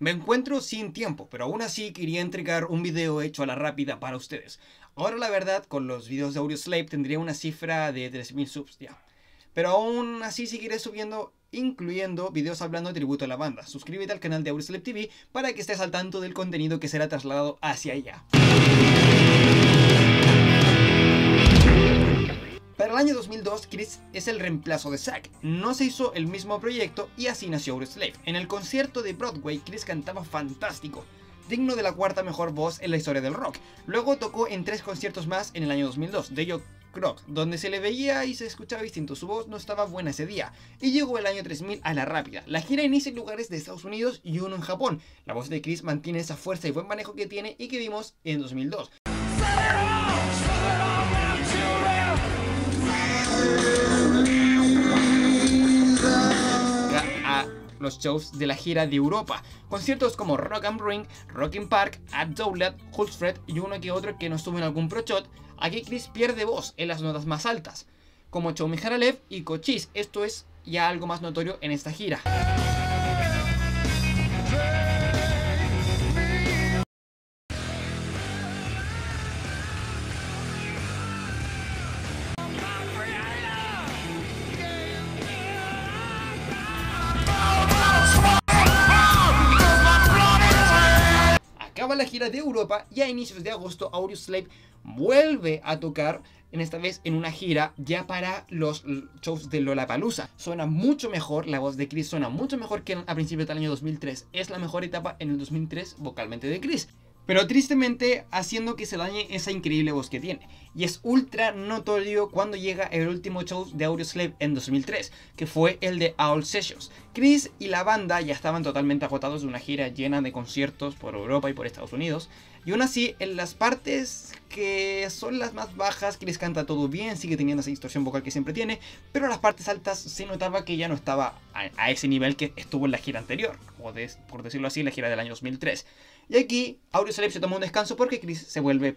Me encuentro sin tiempo, pero aún así quería entregar un video hecho a la rápida para ustedes. Ahora la verdad, con los videos de Audioslave tendría una cifra de 3000 subs ya. Pero aún así seguiré subiendo, incluyendo videos hablando de tributo a la banda. Suscríbete al canal de Audioslave TV para que estés al tanto del contenido que será trasladado hacia allá. Para el año 2002, Chris es el reemplazo de Zack. No se hizo el mismo proyecto y así nació Audioslave. En el concierto de Broadway, Chris cantaba fantástico, digno de la cuarta mejor voz en la historia del rock. Luego tocó en tres conciertos más en el año 2002, de ello Rock, donde se le veía y se escuchaba distinto, su voz no estaba buena ese día, y llegó el año 3000 a la rápida. La gira inicia en lugares de Estados Unidos y uno en Japón. La voz de Chris mantiene esa fuerza y buen manejo que tiene y que vimos en 2002. Los shows de la gira de Europa. Conciertos como Rock am Ring, Rocking Park, At Dowlet, Hulsfred y uno que otro que no estuvo en algún prochot. Aquí Chris pierde voz en las notas más altas, como Chow Miharalev y Cochise. Esto es ya algo más notorio en esta gira. La gira de Europa y a inicios de agosto Audioslave vuelve a tocar en esta vez en una gira ya para los shows de Lollapalooza. Suena mucho mejor, la voz de Chris suena mucho mejor que a principios del año 2003. Es la mejor etapa en el 2003 vocalmente de Chris pero tristemente haciendo que se dañe esa increíble voz que tiene. Y es ultra notorio cuando llega el último show de Audioslave en 2003, que fue el de Owl Sessions. Chris y la banda ya estaban totalmente agotados de una gira llena de conciertos por Europa y por Estados Unidos, y aún así en las partes que son las más bajas, Chris canta todo bien, sigue teniendo esa distorsión vocal que siempre tiene, pero en las partes altas se notaba que ya no estaba a, ese nivel que estuvo en la gira anterior, o por decirlo así, la gira del año 2003. Y aquí Audioslave se toma un descanso porque Chris se vuelve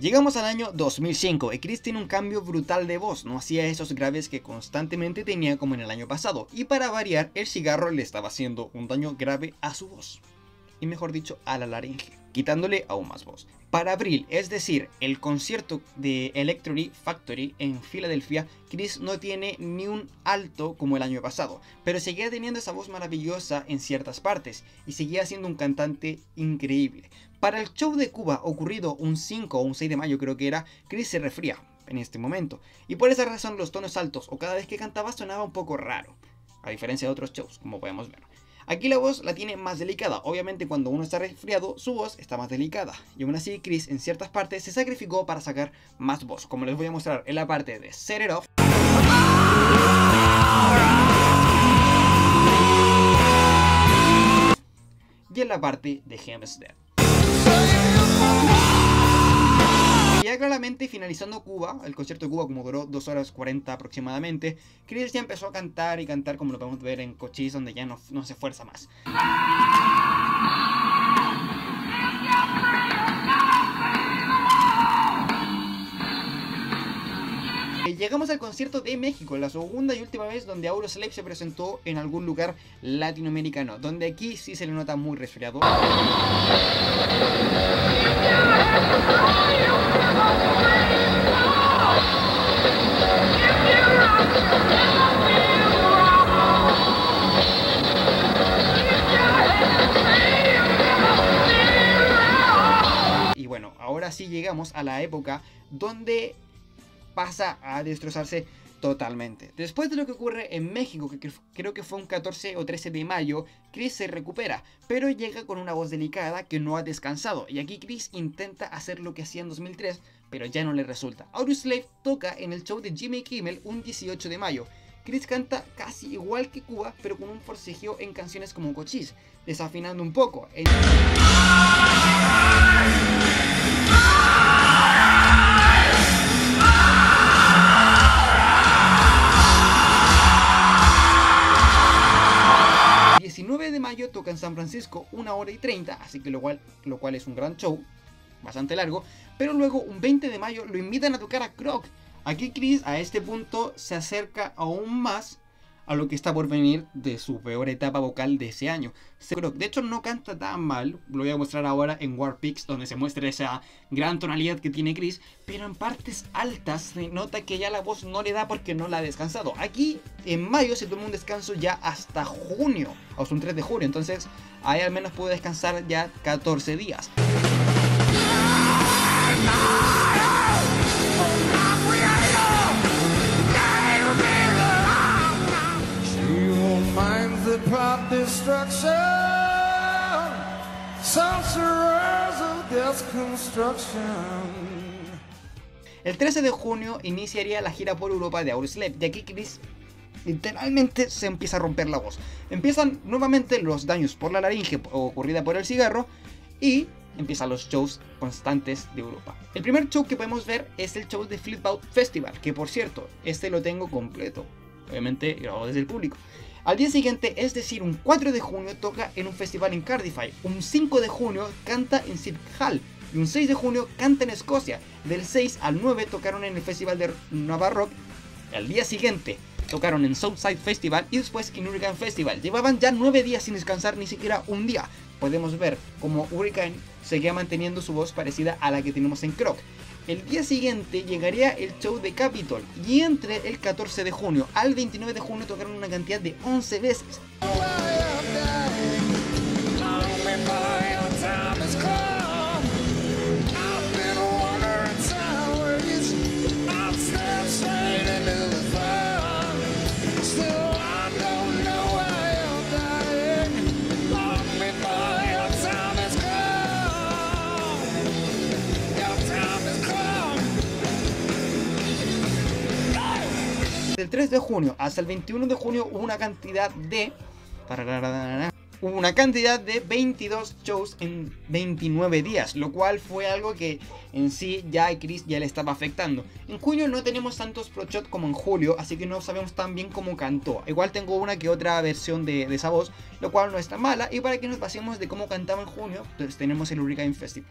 Llegamos al año 2005 y Chris tiene un cambio brutal de voz, no hacía esos graves que constantemente tenía como en el año pasado, y para variar, el cigarro le estaba haciendo un daño grave a su voz, y mejor dicho, a la laringe, quitándole aún más voz. Para abril, es decir, el concierto de Electric Factory en Filadelfia, Chris no tiene ni un alto como el año pasado, pero seguía teniendo esa voz maravillosa en ciertas partes y seguía siendo un cantante increíble. Para el show de Cuba ocurrido un 5 o un 6 de mayo creo que era, Chris se refría en este momento. Y por esa razón los tonos altos o cada vez que cantaba sonaba un poco raro. A diferencia de otros shows, como podemos ver. Aquí la voz la tiene más delicada. Obviamente cuando uno está resfriado, su voz está más delicada. Y aún así Chris en ciertas partes se sacrificó para sacar más voz. Como les voy a mostrar en la parte de Set It Off. Y en la parte de Hempstead. Y claramente finalizando Cuba, el concierto de Cuba como duró 2 horas 40 aproximadamente, Chris ya empezó a cantar y cantar como lo podemos ver en Cochise donde ya no, no se esfuerza más. Llegamos al concierto de México, la segunda y última vez donde Audioslave se presentó en algún lugar latinoamericano, donde aquí sí se le nota muy resfriado. Y bueno, ahora sí llegamos a la época donde pasa a destrozarse totalmente. Después de lo que ocurre en México, que creo que fue un 14 o 13 de mayo, Chris se recupera, pero llega con una voz delicada que no ha descansado. Y aquí Chris intenta hacer lo que hacía en 2003, pero ya no le resulta. Audioslave toca en el show de Jimmy Kimmel un 18 de mayo. Chris canta casi igual que Cuba, pero con un forcejeo en canciones como Cochise, desafinando un poco. En... en San Francisco una hora y 30, así que lo cual, lo cual es un gran show, bastante largo. Pero luego un 20 de mayo lo invitan a tocar a Croc. Aquí Chris a este punto se acerca aún más a lo que está por venir de su peor etapa vocal de ese año. De hecho, no canta tan mal, lo voy a mostrar ahora en Warpix, donde se muestra esa gran tonalidad que tiene Chris, pero en partes altas se nota que ya la voz no le da porque no la ha descansado. Aquí, en mayo, se toma un descanso ya hasta junio, o sea, un 3 de junio, entonces ahí al menos puede descansar ya 14 días. El 13 de junio iniciaría la gira por Europa de Audioslave, y aquí Chris literalmente se empieza a romper la voz. Empiezan nuevamente los daños por la laringe ocurrida por el cigarro y empiezan los shows constantes de Europa. El primer show que podemos ver es el show de Flipbout Festival, que por cierto, este lo tengo completo, obviamente grabado desde el público. Al día siguiente, es decir, un 4 de junio, toca en un festival en Cardiffy. Un 5 de junio canta en Sid Hall. Y un 6 de junio canta en Escocia. Del 6 al 9 tocaron en el festival de Nova Rock. Al día siguiente tocaron en Southside Festival y después en Hurricane Festival. Llevaban ya 9 días sin descansar ni siquiera un día. Podemos ver como Hurricane seguía manteniendo su voz parecida a la que tenemos en Croc. El día siguiente llegaría el show de Capitol y entre el 14 de junio al 29 de junio tocaron una cantidad de 11 veces. De junio hasta el 21 de junio hubo una cantidad de... Hubo una cantidad de 22 shows en 29 días, lo cual fue algo que en sí ya a Chris ya le estaba afectando. En junio no tenemos tantos pro shot como en julio, así que no sabemos tan bien cómo cantó. Igual tengo una que otra versión de, esa voz, lo cual no está mala. Y para que nos basemos de cómo cantaba en junio, pues tenemos el Hurricane Festival.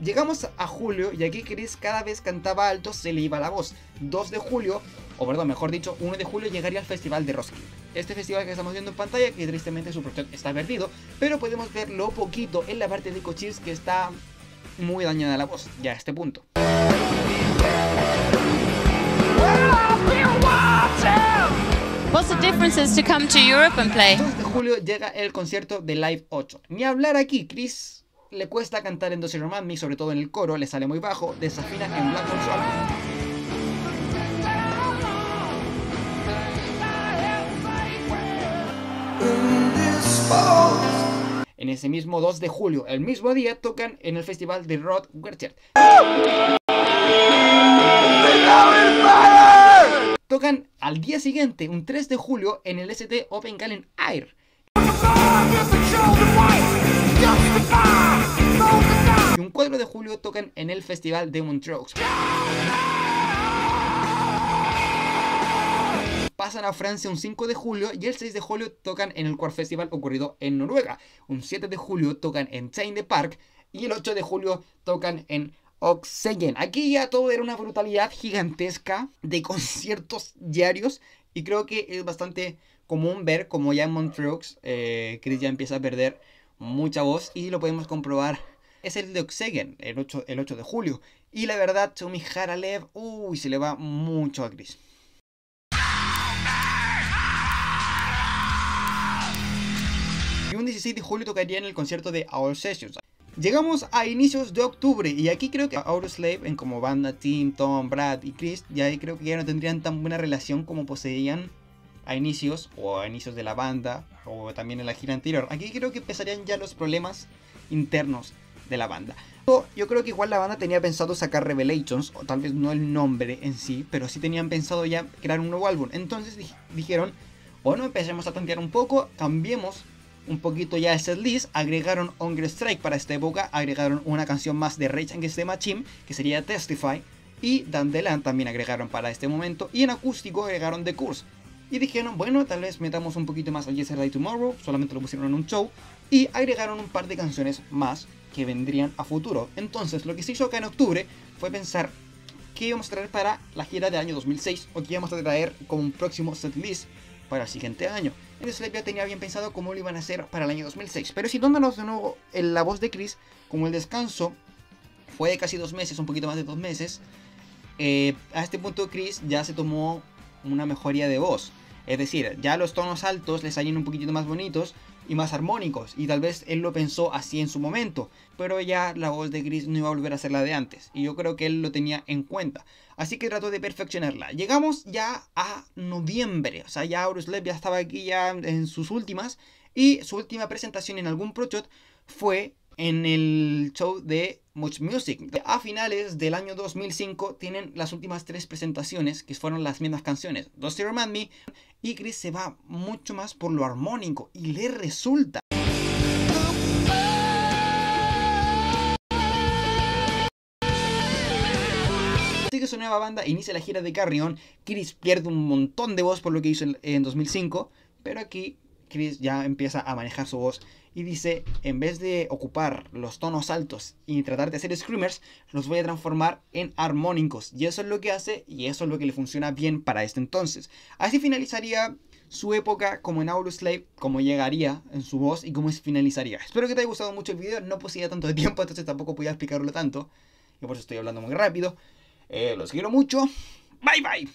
Llegamos a julio y aquí Chris cada vez cantaba alto, se le iba la voz. 2 de julio, o perdón, mejor dicho, 1 de julio llegaría al Festival de Roskilde. Este festival que estamos viendo en pantalla, que tristemente su proyecto está perdido, pero podemos ver lo poquito en la parte de Cochise que está muy dañada la voz, ya a este punto. What's the differences to come to Europe and play? 2 de julio llega el concierto de Live 8. Ni hablar aquí, Chris le cuesta cantar en Dosis Romance, sobre todo en el coro, le sale muy bajo, desafina en Black Hole En ese mismo 2 de julio, el mismo día, tocan en el festival de Rod Werchert. Tocan al día siguiente, un 3 de julio, en el ST Open Galen Air. Y un 4 de julio tocan en el festival de Montreux. Pasan a Francia un 5 de julio y el 6 de julio tocan en el Core Festival ocurrido en Noruega. Un 7 de julio tocan en Chain the Park y el 8 de julio tocan en Oxygen. Aquí ya todo era una brutalidad gigantesca de conciertos diarios y creo que es bastante común ver como ya en Montreux eh, Chris ya empieza a perder mucha voz y lo podemos comprobar. Es el de Oxegen, el 8, el 8 de julio. Y la verdad, Chumi Haralev, uy, se le va mucho a Chris. 16 de julio tocaría en el concierto de Our Sessions. Llegamos a inicios de octubre y aquí creo que Slave en como banda Tim, Tom, Brad y Chris ya creo que ya no tendrían tan buena relación como poseían a inicios o a inicios de la banda o también en la gira anterior. Aquí creo que empezarían ya los problemas internos de la banda. Yo creo que igual la banda tenía pensado sacar Revelations, o tal vez no el nombre en sí, pero sí tenían pensado ya crear un nuevo álbum. Entonces dijeron, bueno, empecemos a tantear un poco, cambiemos un poquito ya ese list, agregaron Hunger Strike para esta época, agregaron una canción más de Rage Against the Machine, que sería Testify, y Dandelan también agregaron para este momento, y en acústico agregaron The Curse. Y dijeron, bueno, tal vez metamos un poquito más a Yesterday Tomorrow, solamente lo pusieron en un show, y agregaron un par de canciones más que vendrían a futuro. Entonces, lo que se hizo acá en octubre fue pensar qué íbamos a traer para la gira del año 2006 o qué íbamos a traer como un próximo setlist para el siguiente año. Entonces ya tenía bien pensado cómo lo iban a hacer para el año 2006. Pero situándonos de nuevo en la voz de Chris, como el descanso fue de casi dos meses, un poquito más de dos meses, eh, a este punto Chris ya se tomó una mejoría de voz. Es decir, ya los tonos altos le salen un poquitito más bonitos, y más armónicos. Y tal vez él lo pensó así en su momento. Pero ya la voz de Gris no iba a volver a ser la de antes. Y yo creo que él lo tenía en cuenta. Así que trató de perfeccionarla. Llegamos ya a noviembre. O sea, ya Auroslev ya estaba aquí ya en sus últimas. Y su última presentación en algún Prochot fue en el show de Much Music. A finales del año 2005 tienen las últimas tres presentaciones que fueron las mismas canciones. Don't Remind Me y Chris se va mucho más por lo armónico y le resulta. Sigue su nueva banda, inicia la gira de Carrion. Chris pierde un montón de voz por lo que hizo en 2005, pero aquí Chris ya empieza a manejar su voz y dice, en vez de ocupar los tonos altos y tratar de hacer screamers, los voy a transformar en armónicos. Y eso es lo que hace y eso es lo que le funciona bien para este entonces. Así finalizaría su época como en Aulus Slave, cómo llegaría en su voz y cómo finalizaría. Espero que te haya gustado mucho el video, no poseía tanto tiempo, entonces tampoco podía explicarlo tanto. Y por eso estoy hablando muy rápido. Eh, los quiero mucho. Bye bye.